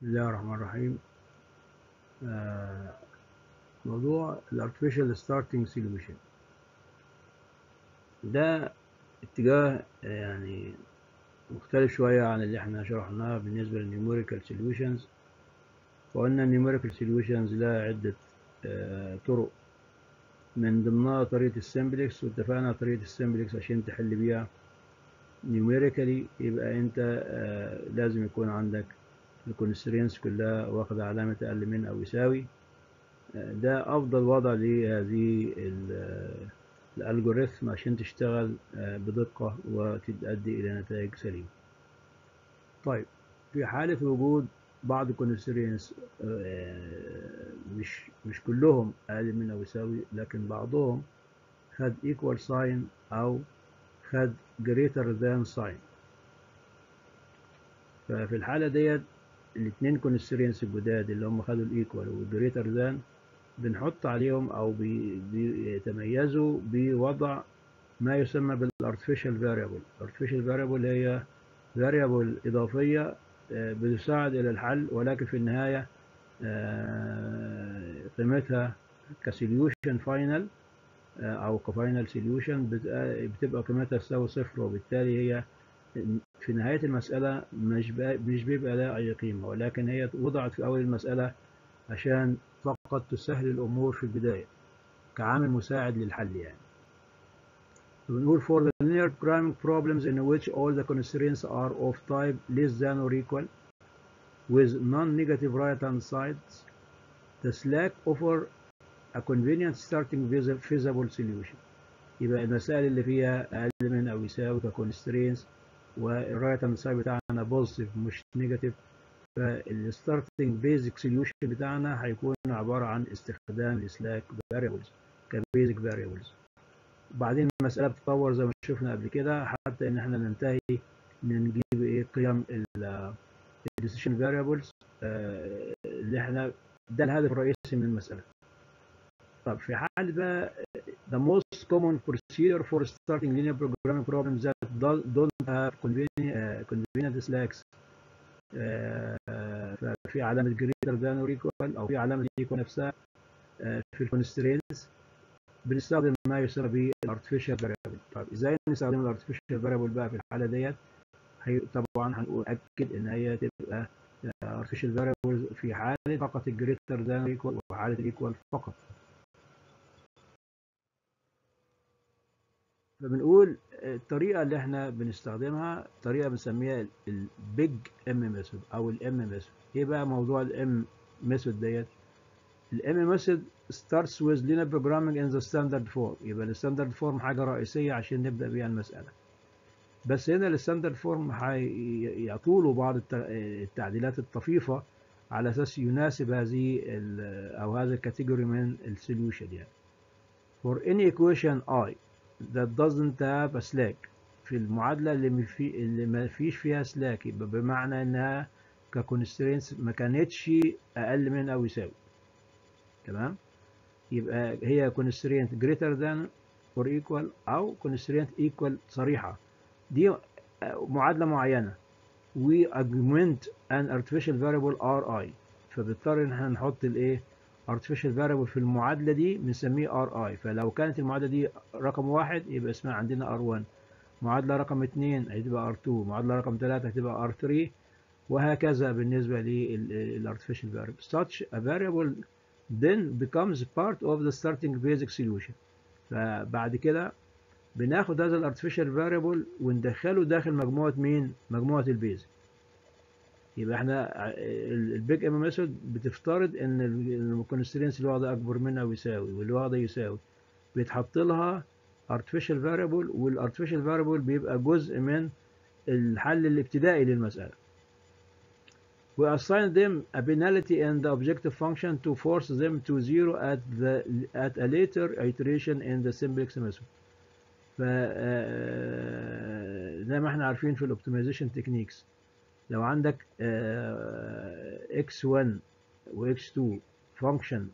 بسم الله الرحمن الرحيم. آه، موضوع ال Artificial Starting Solution. ده اتجاه آه، يعني مختلف شوية عن اللي إحنا شرحناه بالنسبة لل Numerical Solutions. وقلنا ال Numerical Solutions لها عدة آه، طرق. من ضمنها طريقة ال simplex واتفقنا طريقة ال simplex عشان تحل بيها numerically يبقى انت آه، لازم يكون عندك ال constraints كلها واخدة علامة أقل من أو يساوي. آه، ده أفضل وضع لهذه ال- ال algorithm عشان تشتغل آه، بدقة وتؤدي إلى نتائج سليمة. طيب في حالة وجود بعض ال constraints مش مش كلهم أقل من أو يساوي لكن بعضهم خد equal sign أو خد greater than sign. ففي الحالة ديت الاثنين constraints الجداد اللي هم خدوا ال equal وال greater than بنحط عليهم أو بي- بيتميزوا بوضع ما يسمى بال artificial variable ال artificial variable هي variable إضافية آه، بتساعد إلى الحل ولكن في النهاية آه، قيمتها ك solution final أو ك final solution بتبقى قيمتها تساوي صفر وبالتالي هي في نهاية المسألة مش مش بيبقى لها أي قيمة ولكن هي وضعت في أول المسألة عشان فقط تسهل الأمور في البداية كعامل مساعد للحل يعني. بنقول for the linear programming problems in which all the constraints are of type less than or equal with non-negative right-hand sides the slack offer a convenient starting feasible solution يبقى المسائل اللي فيها أقل من أو يساوي ك constraints وال right-hand side بتاعنا positive مش negative فال starting basic solution بتاعنا هيكون عبارة عن استخدام ال slack variables ك basic variables وبعدين المسألة بتتطور زي ما شفنا قبل كده حتى إن إحنا ننتهي ان نجيب إيه؟ قيم ال decision variables اللي إحنا ده الهدف الرئيسي من المسألة. طب في حال بقى the most common procedure for starting linear programming problems that do- don't have convenient, uh, convenient slacks uh, ففي علامة greater than or equal أو في علامة equal نفسها uh, في ال constraints بنستخدم ما يسمى بال artificial variable طب إزاي نستخدم ال artificial variable بقى في الحالة ديت؟ طبعا هنقول أكيد إن هي تبقى artificial variables في حالة فقط ال greater than or equal وحالة ال equal فقط. فبنقول الطريقة اللي إحنا بنستخدمها طريقة بنسميها ال Big M method أو ال M method إيه بقى موضوع ال M method ديت؟ ال M method starts with linear programming in the standard form. يبقى ال standard form حاجة رئيسية عشان نبدأ بيها المسألة. بس هنا ال standard form يطوله بعض الت- التعديلات الطفيفة على أساس يناسب هذه أو هذا ال category من ال solution يعني. For any equation i that doesn't have a slack. في المعادلة اللي ما في اللي ما فيش فيها slack يبقى بمعنى إنها ككونسترينس ما كانتش أقل من أو يساوي. تمام؟ يبقى هي constraint greater than or equal أو constraint equal صريحة. دي معادلة معينة. We augment an artificial variable ri فبنضطر إن إحنا نحط الإيه؟ Artificial variable في المعادلة دي بنسميه RI فلو كانت المعادلة دي رقم واحد يبقى اسمها عندنا R1 معادلة رقم اتنين هتبقى R2 معادلة رقم تلاتة هتبقى R3 وهكذا بالنسبة لل artificial variable. Such a variable then becomes part of the starting basic solution. فبعد كده بناخد هذا ال artificial variable وندخله داخل مجموعة مين؟ مجموعة ال basic يبقى إحنا ال Big M method بتفترض ان ال constraints اللي واخده اكبر منها ويساوي واللي واخده يساوي بيتحط لها artificial variable والartificial variable بيبقى جزء من الحل الابتدائي للمسألة. We assign them a penalty and the objective function to force them to zero at the at a later iteration in the simplex method. ف آه، زي ما إحنا عارفين في الاوبتمايزيشن تكنيكس لو عندك آه، x1 و x2 function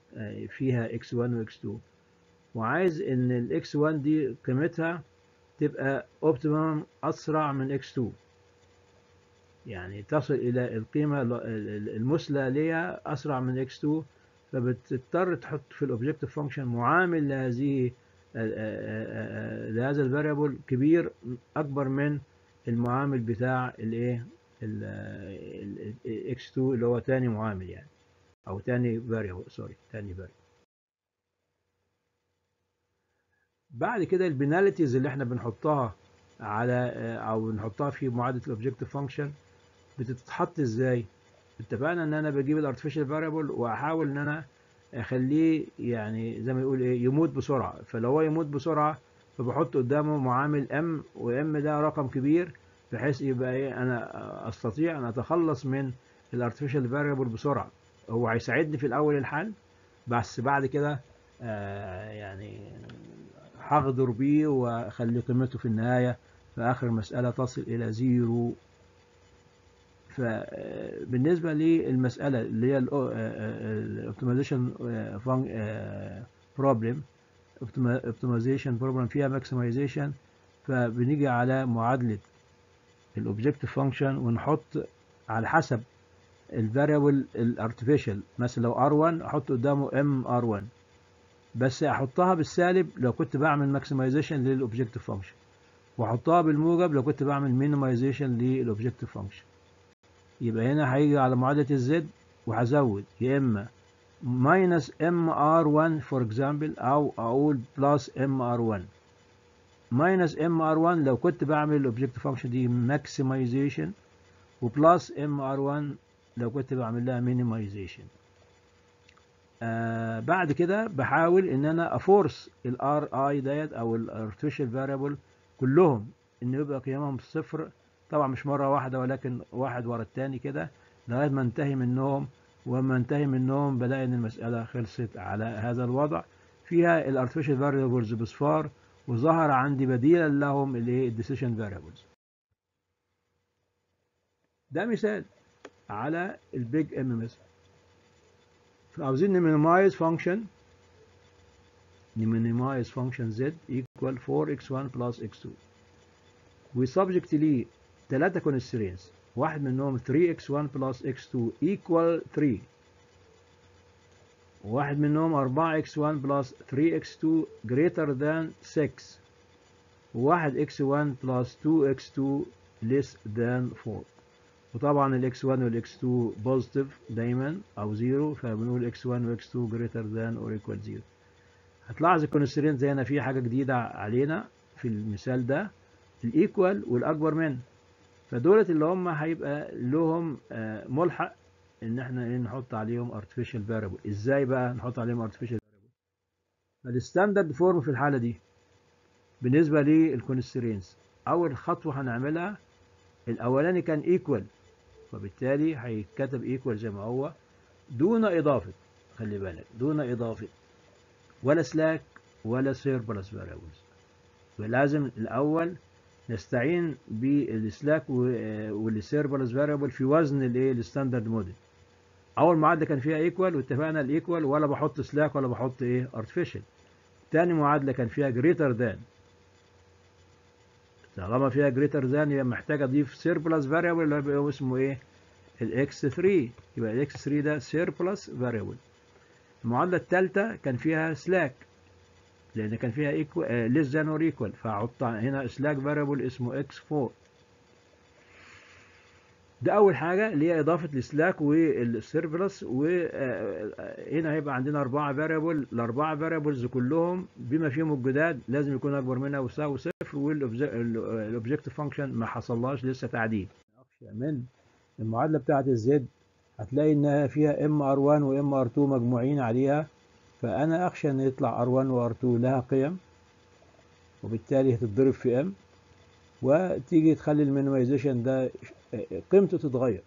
فيها x1 و x2 وعايز إن ال x1 دي قيمتها تبقى optimum أسرع من x2 يعني تصل إلى القيمة ال- ال- المثلى ليها أسرع من x2 فبتضطر تحط في ال objective function معامل لهذه آه، آه، آه، لهذا ال variable كبير أكبر من المعامل بتاع الايه ال x2 اللي هو تاني معامل يعني. أو تاني variable sorry تاني variable بعد كده ال penalties اللي إحنا بنحطها على أو بنحطها في معادلة ال objective function بتتحط إزاي؟ اتفقنا إن أنا بجيب ال artificial variable وأحاول إن أنا أخليه يعني زي ما يقول إيه يموت بسرعة. فلو هو يموت بسرعة فبحط قدامه معامل M و M ده رقم كبير. بحيث يبقى إيه أنا أستطيع أن أتخلص من ال artificial variable بسرعة. هو هيساعدني في الأول الحل بس بعد كده آه يعني هغدر بيه وأخلي قيمته في النهاية. في آخر المساله تصل إلى zero. فبالنسبه للمسألة اللي هي ال optimization problem optimization problem فيها maximization فبنيجي على معادلة ال objective function ونحط على حسب ال variable ال artificial مثلا لو R1 أحط قدامه MR1 بس أحطها بالسالب لو كنت بعمل maximization لل objective function وأحطها بالموجب لو كنت بعمل minimization لل objective function يبقى هنا هيجي على معادلة ال Z وهزود. يا إما minus mr1 for example أو أقول plus mr1 minus mr1 لو كنت بعمل ال objective function دي maximization و plus mr1 لو كنت بعمل لها minimization. آه بعد كده بحاول إن أنا أ force ال R i ديت أو ال artificial variable كلهم إن يبقى قيمهم صفر. طبعا مش مرة واحدة ولكن واحد ورا الثاني كده لغاية ما انتهي منهم. وما انتهي منهم بلاقي إن المسألة خلصت على هذا الوضع. فيها ال artificial variables بصفار وظهر عندي بديلا لهم الايه ال decision variables ده مثال على ال big M مثلا فعاوزين ن minimize function ن minimize function z equal 4x1 plus x2 و subject ليه ثلاثة constraints واحد منهم 3x1 plus x2 equal 3 وواحد منهم 4x1 plus 3x2 greater than 6 وواحد x1 plus 2x2 less than 4 وطبعا ال x1 وال x2 positive دايما أو zero فبنقول x1 و x2 greater than or equal 0 هتلاحظ ال constraint زي هنا في حاجة جديدة علينا في المثال ده. ال equal والأكبر من. فدولت اللي هم هيبقى لهم ملحق إن إحنا إيه نحط عليهم artificial variable. إزاي بقى نحط عليهم artificial variable فال standard form في الحالة دي بالنسبة لل constraints أول خطوة هنعملها الأولاني كان equal وبالتالي هيتكتب equal زي ما هو دون إضافة. خلي بالك دون إضافة. ولا slack ولا surplus variables ولازم الأول نستعين بال slack وال surplus variable في وزن الايه ال standard model أول معادلة كان فيها equal واتفقنا ال equal ولا بحط slack ولا بحط إيه artificial تاني معادلة كان فيها greater than طالما فيها greater than يبقى محتاج أضيف surplus variable اللي هو اسمه إيه؟ ال x 3 يبقى ال x 3 ده surplus variable المعادلة الثالثه كان فيها slack لأن كان فيها equal less than or equal فاحط هنا slack variable اسمه x 4 ده أول حاجة اللي هي إضافة ال slack وال surplus وهنا هيبقى عندنا أربعة variable الأربعة variables كلهم بما فيهم الجداد لازم يكون أكبر منها ويساوي صفر وال objective function ما حصلهاش لسه تعديل. من المعادلة بتاعه ال z هتلاقي إنها فيها M R 1 و M R 2 مجموعين عليها فأنا أخشى إن يطلع R 1 و R 2 لها قيم وبالتالي هتتضرب في M وتيجي تخلي ال minimization ده قيمته تتغير.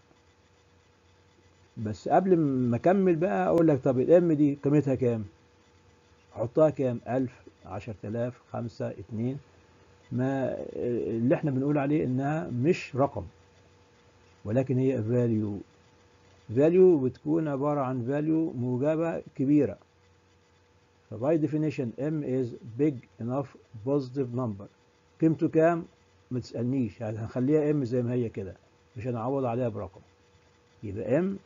بس قبل ما أكمل بقى أقول لك طب ال M دي قيمتها كام؟ احطها كام؟ 1000 10000 5 2 ما اللي إحنا بنقول عليه إنها مش رقم ولكن هي value value بتكون عبارة عن value موجبة كبيرة. ف by definition m is big enough positive number. قيمته كام؟ ما تسألنيش يعني هنخليها m زي ما هي كده عشان اعوض عليها برقم. يبقى M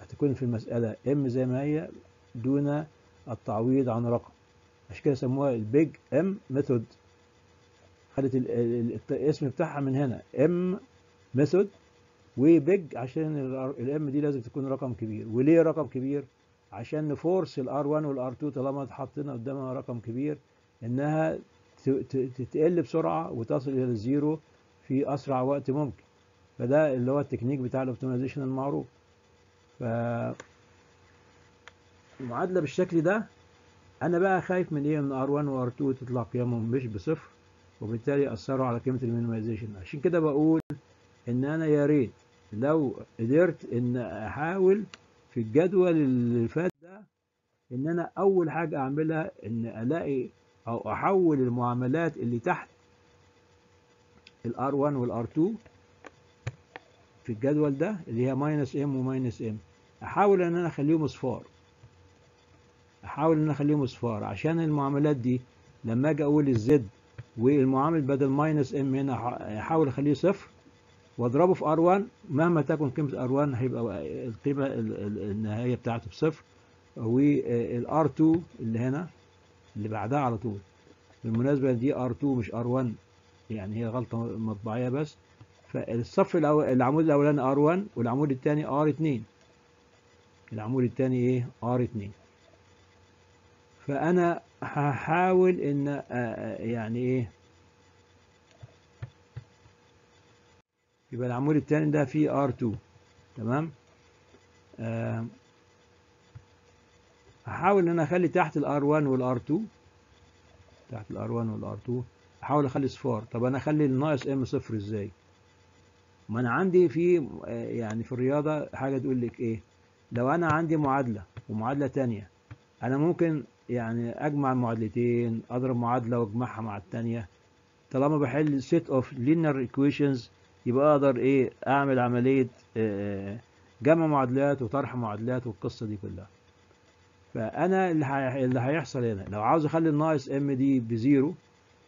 هتكون في المسألة M زي ما هي دون التعويض عن رقم. عشان كده سموها ال big M method خدت ال- ال- الاسم بتاعها من هنا M method و big عشان ال M دي لازم تكون رقم كبير. وليه رقم كبير؟ عشان ن force ال R 1 وال R 2 طالما اتحطينا قدامها رقم كبير إنها تقل بسرعة وتصل إلى ال zero في أسرع وقت ممكن. فده اللي هو التكنيك بتاع ال optimization المعروف. ف المعادلة بالشكل ده أنا بقى خايف من إيه؟ من R1 و R2 تطلع قيمهم مش بصفر وبالتالي يأثروا على قيمة ال minimization. عشان كده بقول إن أنا يا ريت لو قدرت إن أحاول في الجدول اللي فات ده إن أنا أول حاجة أعملها إن ألاقي أو أحول المعاملات اللي تحت ال R 1 وال R 2 في الجدول ده اللي هي minus M و minus M أحاول إن أنا أخليهم اصفار أحاول إن أنا أخليهم اصفار عشان المعاملات دي لما أجي أقول ال z والمعامل بدل minus M هنا أحاول أخليه صفر وأضربه في R1 مهما تكن قيمة R1 هيبقى القيمة ال- ال- النهائية بتاعته بصفر. وال R2 اللي هنا اللي بعدها على طول. بالمناسبة دي R2 مش R1 يعني هي غلطة مطبعية بس. فالصف الأول العمود الأولاني R1 والعمود الثاني R2 العمود الثاني إيه؟ ار2 فأنا هحاول آه، يعني إيه؟ يبقى العمود الثاني ده فيه R2 تمام؟ آه، هحاول إن أنا أخلي تحت ال R1 وال R2 تحت ال R1 وال R2 احاول أخلي صفار. طب أنا أخلي الناقص ام صفر إزاي؟ ما أنا عندي في آه، يعني في الرياضة حاجة تقول لك إيه؟ لو أنا عندي معادلة ومعادلة تانية أنا ممكن يعني أجمع المعادلتين أضرب معادلة وأجمعها مع التانية. طالما بحل set of linear equations يبقى أقدر إيه؟ أعمل عملية آه، جمع معادلات وطرح معادلات والقصة دي كلها. فأنا اللي هي- اللي هيحصل هنا. لو عاوز أخلي الناقص ام دي بزيرو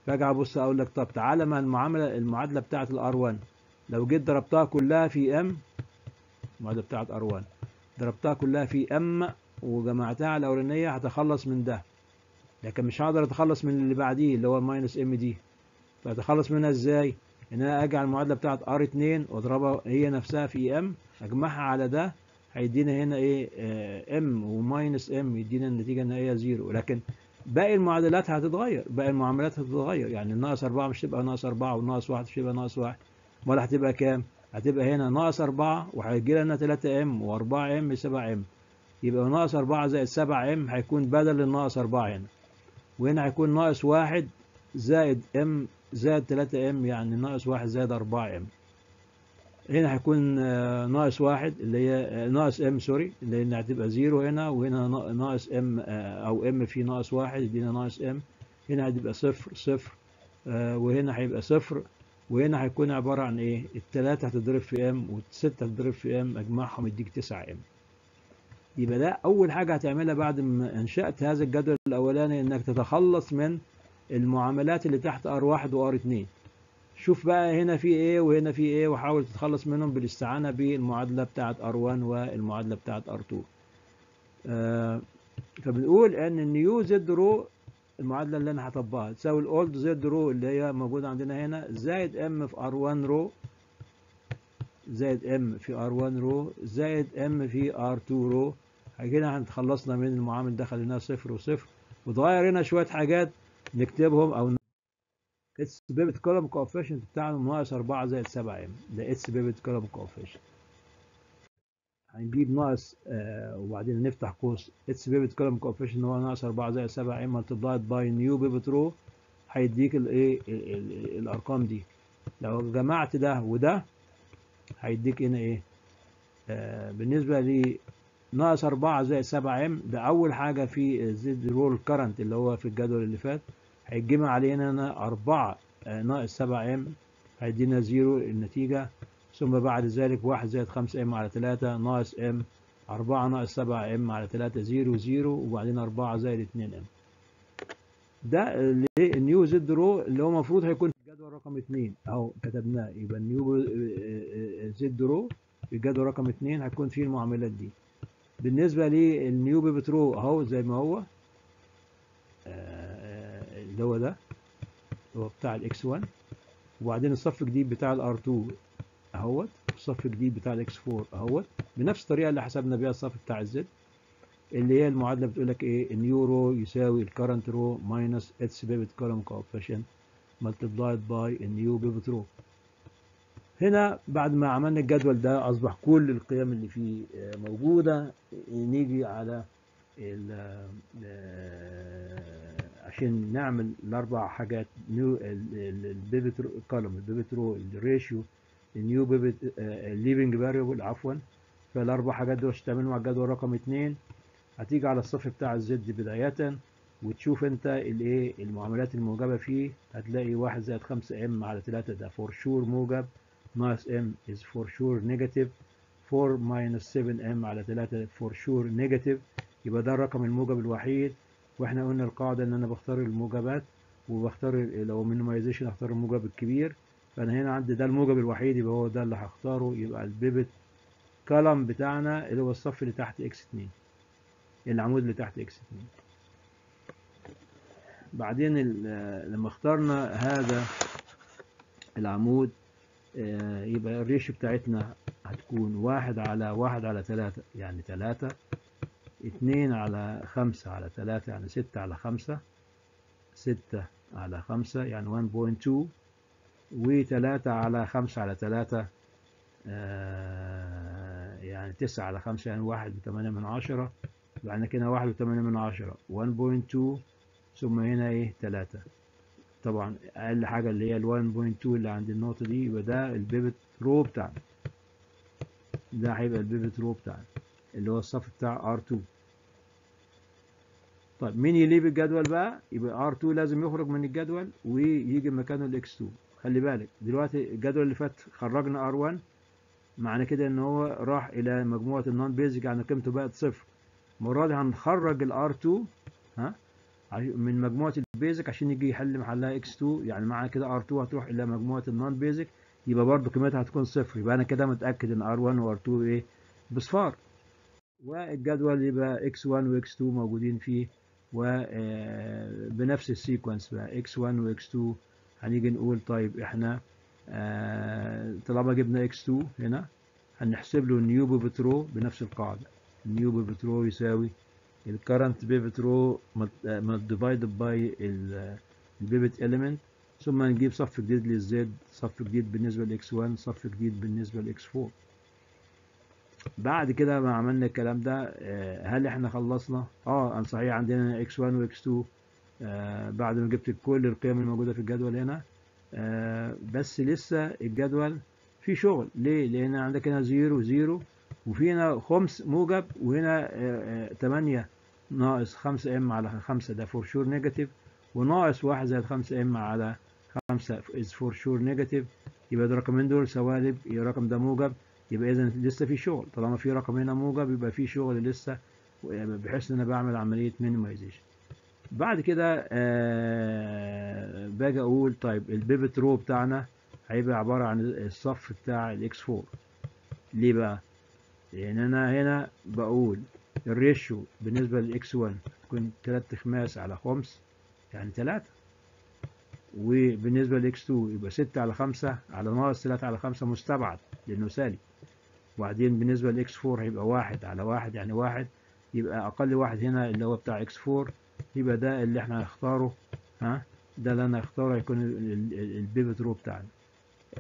فاجي أبص أقول لك طب تعالى ما المعاملة المعادلة بتاعة ال R 1 لو جيت ضربتها كلها في M المعادلة بتاعة R 1 ضربتها كلها في M وجمعتها على الأولانية هتخلص من ده. لكن مش هقدر أتخلص من اللي بعديه اللي هو ال minus M دي فأتخلص منها إزاي؟ إن أنا أجي على المعادلة بتاعة R 2 وأضربها هي نفسها في M أجمعها على ده هيدينا هنا إيه M و minus M يدينا النتيجة النهائيه zero. لكن باقي المعادلات هتتغير باقي المعاملات هتتغير. يعني الناقص 4 مش تبقى ناقص 4 والناقص 1 مش تبقى ناقص 1 أمال هتبقى كام؟ هتبقى هنا ناقص 4 وهيجي لنا 3 M و4 M 7 M يبقى ناقص 4 زائد 7 M هيكون بدل الناقص 4 هنا. وهنا هيكون ناقص 1 زائد M زائد 3 M يعني ناقص 1 زائد 4 M هنا هيكون آه، ناقص 1 اللي هي آه، ناقص M sorry اللي هتبقى zero هنا وهنا نا- ناقص M آه، أو M في ناقص 1 يدينا ناقص M هنا هتبقى صفر صفر وهنا هيبقى صفر وهنا هيكون عبارة عن إيه؟ التلاتة هتضرب في M والستة هتضرب في M أجمعهم يديك 9 M يبقى ده أول حاجة هتعملها بعد ما أنشأت هذا الجدول الأولاني إنك تتخلص من المعاملات اللي تحت R1 و R2 شوف بقى هنا في إيه وهنا في إيه وحاول تتخلص منهم بالاستعانة بالمعادلة بتاعت R1 والمعادلة بتاعت R2 آه فبنقول إن ال new Z row المعادلة اللي أنا هطبقها. تساوي ال old Z row اللي هي موجودة عندنا هنا زائد M في R1 row زائد M في R1 row زائد M في R2 row كده هنتخلصنا من المعامل ده خليناه صفر وصفر. وتغير هنا شوية حاجات نكتبهم أو its pivot column coefficient بتاعنا ناقص 4 زائد 7 M ده its pivot column coefficient هنجيب ناقص وبعدين نفتح قوس its pivot column coefficient هو ناقص 4 زائد 7 M multiplied by new pivot row هيديك الايه ال- ال- الارقام دي لو جمعت ده وده هيديك هنا إيه بالنسبة لي ناقص 4 زائد 7 M ده اول حاجة في Z row ال current اللي هو في الجدول اللي فات هيتجمع علينا هنا 4 آه، ناقص 7 M. هيدينا zero النتيجة. ثم بعد ذلك 1 زائد 5 M على 3 ناقص M. 4 ناقص 7 M على 3 zero zero. وبعدين 4 زائد 2 M. ده ال new Z row اللي هو المفروض هيكون في الجدول رقم اتنين. أهو كتبناه. يبقى ال new Z row. الجدول رقم اتنين هتكون فيه المعاملات دي. بالنسبة لل new pivot row أهو زي ما هو. آه، اللي هو ده هو بتاع ال X 1 وبعدين الصف الجديد بتاع ال R 2 أهوت الصف الجديد بتاع ال X 4 أهوت بنفس الطريقة اللي حسبنا بيها الصف بتاع ال Z اللي هي المعادلة بتقول لك إيه؟ ال new row يساوي ال current row minus its pivot column coefficient multiplied by ال new pivot row هنا بعد ما عملنا الجدول ده أصبح كل القيم اللي فيه آه، موجودة نيجي على ال- آه، عشان نعمل الأربع حاجات نيو البيفت كولوم البيفت رو الريشيو النيو بيفت الليفنج فاريبل عفوا. فالأربع حاجات دول تعملهم على الجدول رقم اتنين. هتيجي على الصف بتاع ال Z بداية وتشوف انت الايه المعاملات الموجبة فيه. هتلاقي واحد زائد خمسة M على تلاتة ده for sure موجب. ناقص M is for sure negative. 4 minus 7 M على 3 for sure negative. يبقى ده الرقم الموجب الوحيد. وإحنا قلنا القاعدة إن أنا بختار الموجبات وبختار لو minimization اختار الموجب الكبير فأنا هنا عندي ده الموجب الوحيد يبقى هو ده اللي هختاره يبقى ال pivot column بتاعنا اللي هو الصف اللي تحت X 2 العمود اللي تحت X 2 بعدين لما اخترنا هذا العمود آه، يبقى الريشيو بتاعتنا هتكون واحد على واحد على تلاتة يعني تلاتة. اتنين على خمسة على تلاتة يعني ستة على خمسة. ستة على خمسة يعني 1.2 وتلاتة على خمسة على تلاتة آه، يعني تسعة على خمسة يعني واحد وثمانية من عشرة. يعني كده واحد وثمانية من عشرة. 1.2 ثم هنا إيه؟ تلاتة. طبعا أقل حاجة اللي هي ال 1.2 اللي عند النقطة دي يبقى ده ال pivot row بتاعنا. ده هيبقى ال pivot row بتاعنا اللي هو الصف بتاع R2 طيب مين ي leave الجدول بقى؟ يبقى R2 لازم يخرج من الجدول ويجي مكانه ال X2 خلي بالك دلوقتي الجدول اللي فات خرجنا R1 معنى كده إن هو راح إلى مجموعة ال non basic يعني قيمته بقت صفر. المرة دي هنخرج ال R2 ها من مجموعة ال basic عشان يجي يحل محلها x2 يعني معنى كده r2 هتروح إلى مجموعة ال non basic يبقى برضو قيمتها هتكون صفر. يبقى أنا كده متأكد إن r1 و r2 إيه؟ بصفار. والجدول يبقى x1 و x2 موجودين فيه. وبنفس ال sequence بقى. x1 و x2 هنيجي نقول طيب إحنا آه، طالما جبنا x2 هنا هنحسب له ال new pivot row بنفس القاعدة. ال new pivot row يساوي ال current pivot row divided by ال pivot element. ثم نجيب صف جديد لل Z صف جديد بالنسبة ل X 1 صف جديد بالنسبة ل X 4 بعد كده ما عملنا الكلام ده آه، هل إحنا خلصنا؟ آه صحيح عندنا X 1 و X 2 آه، بعد ما جبت كل القيم الموجودة في الجدول هنا. آه، بس لسه الجدول فيه شغل. ليه؟ لأن عندك هنا zero zero وفي هنا خمس موجب وهنا 8 ناقص 5 M على 5 ده for sure negative وناقص 1 زائد 5 M على 5 is for sure negative يبقى الرقمين دول سوالب الرقم ده موجب. يبقى اذا لسه في شغل. طالما في رقم هنا موجب يبقى في شغل لسه بحيث إن أنا بعمل عملية minimization بعد كده آه باجي أقول طيب ال pivot row بتاعنا هيبقى عبارة عن الصف بتاع ال X 4 ليه بقى؟ لأن أنا هنا بقول ال ratio بالنسبة لل X 1 تكون 3 خماس على خمس يعني 3 وبالنسبة لل X 2 يبقى 6 على 5 على ناقص 3 على 5 مستبعد لأنه سالب. وبعدين بالنسبة لل X 4 هيبقى 1 على 1 يعني 1 يبقى أقل واحد هنا اللي هو بتاع X 4 يبقى ده اللي إحنا هنختاره ها؟ ده اللي أنا هختاره هيكون ال pivot row بتاعنا.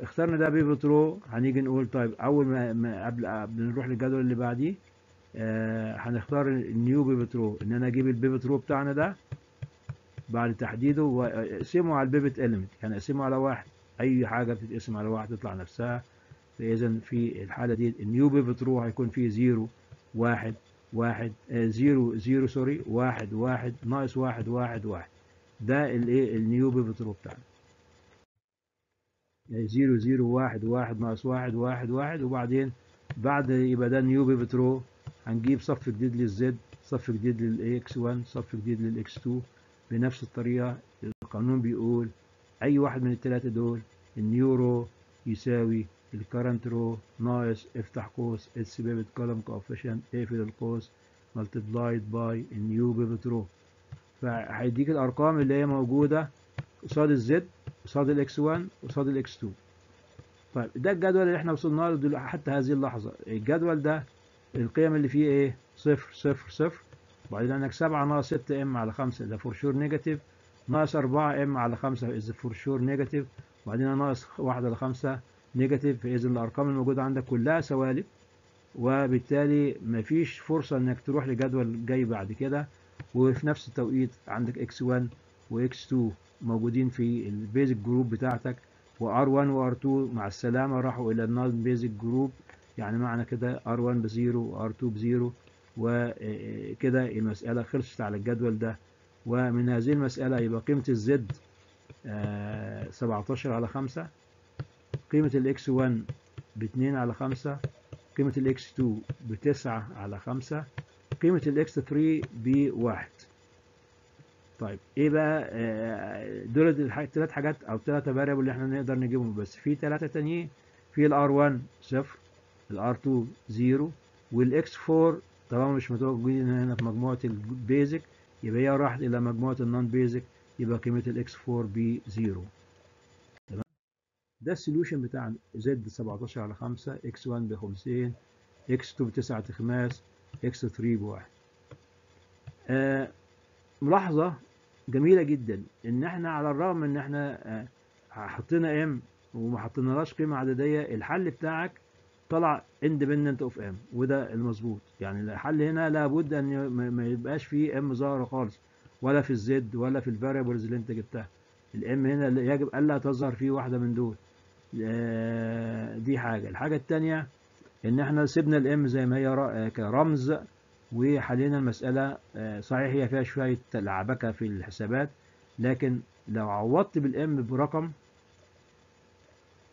اخترنا ده pivot row هنيجي نقول طيب أول ما, قبل قبل نروح للجدول اللي بعديه آه هنختار ال new pivot row إن أنا أجيب ال pivot row بتاعنا ده بعد تحديده وأقسمه على ال pivot element يعني أقسمه على واحد. أي حاجة بتتقسم على واحد تطلع نفسها. فاذا في الحالة دي ال new pivot row هيكون فيه zero واحد واحد آه zero zero sorry واحد واحد ناقص واحد واحد واحد. ده الايه؟ ال new pivot row بتاعنا. يعني zero zero واحد واحد ناقص واحد واحد واحد. وبعدين بعد يبقى ده new pivot row هنجيب صف جديد لل z صف جديد لل x 1 صف جديد لل x 2 بنفس الطريقة القانون بيقول أي واحد من الثلاثه دول ال new row يساوي ال current row ناقص افتح قوس its pivot column coefficient اقفل القوس multiplied by ال new pivot row فهيديك الأرقام اللي هي موجودة قصاد الزد قصاد الاكس 1 قصاد الاكس 2 طيب ده الجدول اللي إحنا وصلنا له حتى هذه اللحظة. الجدول ده القيم اللي فيه إيه؟ صفر صفر صفر. وبعدين عندك 7 ناقص 6 m على 5 ده for sure negative ناقص 4 m على 5 is for sure negative وبعدين ناقص 1 على 5 negative فاذا الأرقام الموجودة عندك كلها سوالب وبالتالي مفيش فرصة إنك تروح لجدول جاي بعد كده. وفي نفس التوقيت عندك إكس 1 واكس 2 موجودين في ال basic group بتاعتك و r 1 و r 2 مع السلامة راحوا إلى ال non basic group يعني معنى كده r 1 ب zero و r 2 ب zero وكده المسألة خلصت على الجدول ده. ومن هذه المسألة يبقى قيمة ال z 17 على 5 قيمة ال x 1 ب 2 على 5 قيمة ال x 2 ب 9 على 5 قيمة ال x 3 ب 1 طيب إيه بقى؟ آه، دول الثلاث حاجات أو الثلاثه variable اللي إحنا نقدر نجيبهم. بس في ثلاثة تانيين في ال r 1 صفر ال r 2 0 وال x 4 طالما مش موجودين هنا في مجموعة ال basic يبقى هي راحت إلى مجموعة ال non basic يبقى قيمة ال x 4 ب 0 تمام ده ال solution بتاع z 17 على 5 x 1 ب 2 على 5 x 2 ب 9 تخماس x 3 ب 1 آه ملاحظة جميلة جدا إن إحنا على الرغم إن إحنا آه، حطينا m وما حطينالاش قيمة عددية الحل بتاعك طلع independent of m وده المظبوط. يعني الحل هنا لابد أن ما يبقاش فيه m ظاهرة خالص ولا في ال z ولا في ال variables اللي أنت جبتها. ال m هنا يجب ألا تظهر فيه واحدة من دول. دي حاجة. الحاجة التانية إن إحنا سيبنا ال m زي ما هي ر- كرمز وحلينا المسألة آه، صحيح هي فيها شوية لعبكة في الحسابات لكن لو عوضت بال m برقم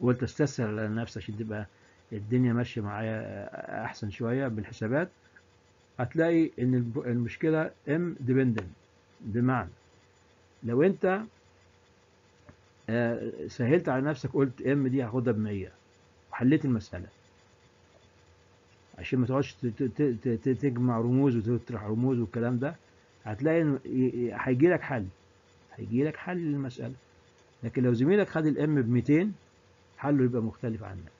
وقلت استسهل على نفسي عشان تبقى الدنيا ماشية معايا آه، أحسن شوية بالحسابات هتلاقي الب- المشكلة m dependent بمعنى لو آه، سهلت على نفسك قلت m دي هاخدها ب 100 وحليت المسألة. عشان ما تقعدش تجمع رموز وتطرح رموز والكلام ده هتلاقي ي- هيجي لك حل. هيجي لك حل للمسألة. لكن لو زميلك خد الام ب 200 حله يبقى مختلف عنك.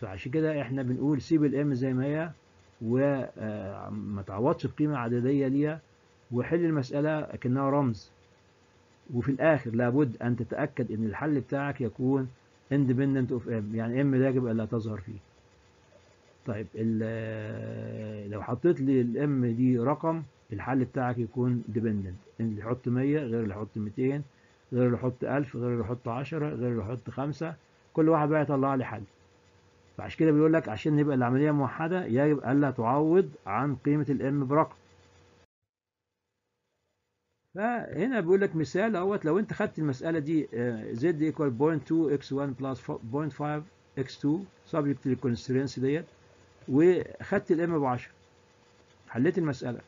فعشان كده إحنا بنقول سيب الام زي ما هي وما تعوضش بقيمة عددية ليها وحل المسألة كأنها رمز. وفي الآخر لابد أن تتأكد أن الحل بتاعك يكون independent of m. يعني m ده يجب ألا تظهر فيه. طيب لو حطيت لي ال m دي رقم الحل بتاعك يكون dependent. اللي يحط 100 غير اللي يحط 200 غير اللي يحط 1000 غير اللي يحط 10 غير اللي يحط 5 كل واحد بقى يطلع لي حل. فعشان كده بيقول لك عشان يبقى العملية موحدة يجب ألا تعوض عن قيمة ال m برقم. فهنا بيقول لك مثال أهوت لو أنت خدت المسألة دي z equal 0.2 x1 plus 0.5 x2 subject لل constraints that وخدت ال m ب 10 حليت المسألة.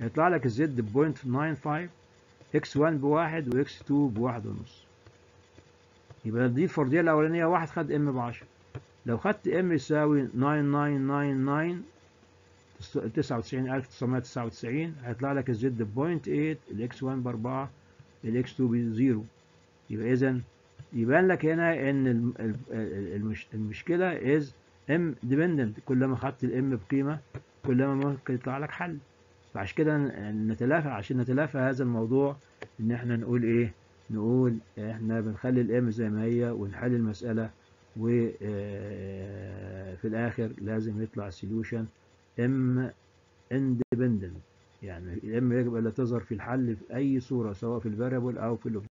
هيطلع لك ال z ب 0.95 x1 بواحد و x2 بواحد ونص. يبقى دي الفرضية الأولانية واحد خد m ب 10 لو خدت m يساوي 9999 99999 هيطلع لك ال z ب 0.8 ال x 1 ب 4 ال x 2 ب 0 يبقى اذا يبان لك هنا إن الم- ال- ال- المش المشكلة is m dependent كل ما خدت ال m بقيمة كل ما ممكن يطلع لك حل. فعشان كده نتلافى عشان نتلافى هذا الموضوع إن إحنا نقول إيه؟ نقول إحنا بنخلي ال m زي ما هي ونحل المسألة وفي الآخر لازم يطلع solution m independent. يعني ال m يجب الا تظهر في الحل في أي صورة سواء في ال variable أو في